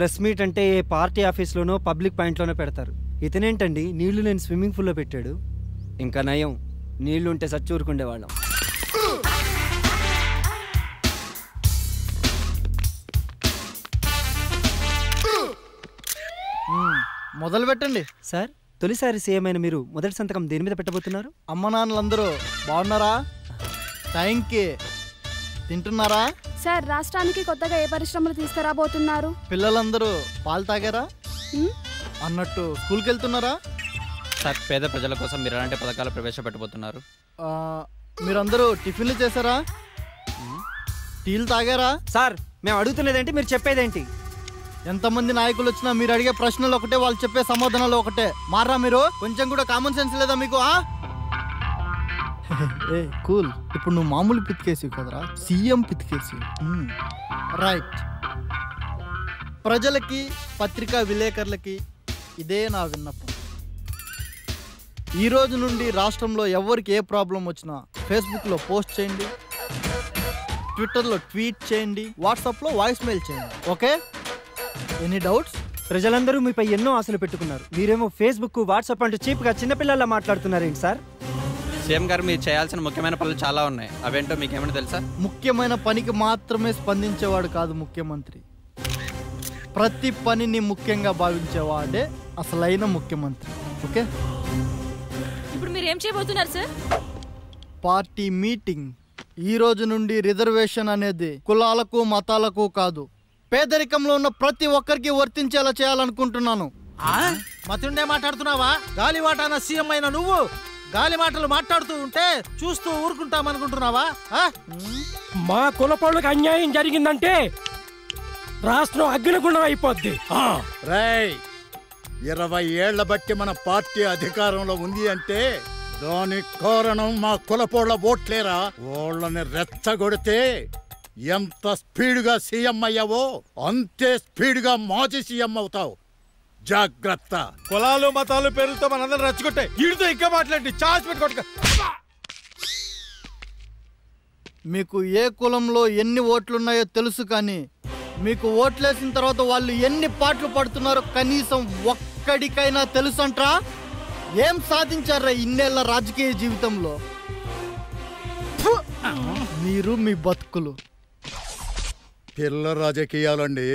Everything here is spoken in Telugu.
ప్రెస్ మీట్ అంటే ఏ పార్టీ ఆఫీస్లోనో పబ్లిక్ పాయింట్లోనో పెడతారు. ఇతనేంటండి? నీళ్ళు లేని స్విమ్మింగ్ పూల్లో పెట్టాడు. ఇంకా నయం. నీళ్ళు ఉంటే సచ్చూరుకుండేవాళ్ళం. మొదలు పెట్టండి. సార్ తొలిసారి సీఎం అయిన మీరు మొదటి సంతకం దేని మీద పెట్టబోతున్నారు? అమ్మ నాన్నలందరూ బాగున్నారా? థ్యాంక్ తింటున్నారా? సార్ రాష్ట్రానికి కొత్తగా ఏ పరిశ్రమలు తీసుకురాబోతున్నారు? పిల్లలందరూ పాలు తాగారా? అన్నట్టు స్కూల్కి వెళ్తున్నారా సార్ పేద ప్రజల కోసం మీరు ఎలాంటి పథకాలు ప్రవేశపెట్టబోతున్నారు? ఆ, మీరందరూ టిఫిన్లు చేశారా? టీలు తాగారా? సార్ మేము అడుగుతున్నదేంటి? మీరు చెప్పేదేంటి? ఎంతమంది నాయకులు వచ్చినా మీరు అడిగే ప్రశ్నలు ఒకటే వాళ్ళు చెప్పే సమాధానాలు ఒకటే. మారా మీరు? కొంచెం కూడా కామన్ సెన్స్ లేదా మీకు ఆ? ఏ కూల్. ఇప్పుడు నువ్వు మామూలు పితికేసి కదరా. సీఎం పితికేసి రైట్. ప్రజలకి పత్రికా విలేకరులకి ఇదే నా విన్నపం. ఈ రోజు నుండి రాష్ట్రంలో ఎవరికి ఏ ప్రాబ్లం వచ్చినా ఫేస్బుక్లో పోస్ట్ చేయండి. ట్విట్టర్లో ట్వీట్ చేయండి. వాట్సాప్లో వాయిస్ మెయిల్ చేయండి. ఓకే? Any doubts? ప్రజలందరూ మీపై ఎన్నో ఆశలు పెట్టుకున్నారు. మీరేమో ఫేస్బుక్ వాట్సాప్ అంటూ చీప్గా చిన్నపిల్లల్లా మాట్లాడుతున్నారేంటి సార్? సీఎం గారు మీరు చేయాల్సిన ముఖ్యమైన పనులు చాలా ఉన్నాయి. అవేంటో మీకు ఏమైనా తెలుసా? ముఖ్యమైన పనికి మాత్రమే స్పందించేవాడు కాదు ముఖ్యమంత్రి. ప్రతి పనిని ముఖ్యంగా భావించేవాడే అసలైన ముఖ్యమంత్రి. ఓకే? ఇప్పుడు మీరు ఏం చేయబోతున్నారు సార్? Party meeting. ఈ రోజు నుండి రిజర్వేషన్ అనేది కులాలకు మతాలకు కాదు. పేదరికంలో ఉన్న ప్రతి ఒక్కరికి వర్తించేలా చేయాలనుకుంటున్నాను. మతుండే మాట్లాడుతున్నావా? గాలివాటాన సీఎం అయిన నువ్వు? గాలి మాటలు మాట్లాడుతూ ఉంటే చూస్తూ ఊరుకుంటామనుకుంటున్నావా ఆ? మా కులపోళ్ళకి అన్యాయం జరిగిందంటే రాష్ట్రం అగ్నిగుండం అయిపోద్ది ఆ. రేయ్ ఇరవై ఏళ్ళ బట్టి మన పార్టీ అధికారంలో ఉంది అంటే దానికి కారణం మా కులపోళ్ళ ఓట్లేరా వాళ్ళని రెచ్చగొడితే ఎంత స్పీడ్గా సీఎం అయ్యావో అంతే స్పీడ్గా మాజీ సీఎం అవుతావు జాగ్రత్త. కులాలు మతాలు పేర్లతో మనందరం రెచ్చగొట్టే. వీడితో ఇంకా మాట్లాడి చార్జ్ పెట్టుకోట మీకు ఏ కులంలో ఎన్ని ఓట్లున్నాయో తెలుసు కానీ మీకు ఓట్లేసిన తర్వాత వాళ్ళు ఎన్ని పాటలు పడుతున్నారో కనీసం ఒక్కడికైనా తెలుసంట్రా? ఏం సాధించారా ఇన్నేళ్ళ రాజకీయ జీవితంలో! మీరు మీ బతుకులు. పిల్ల రాజకీయాలండి.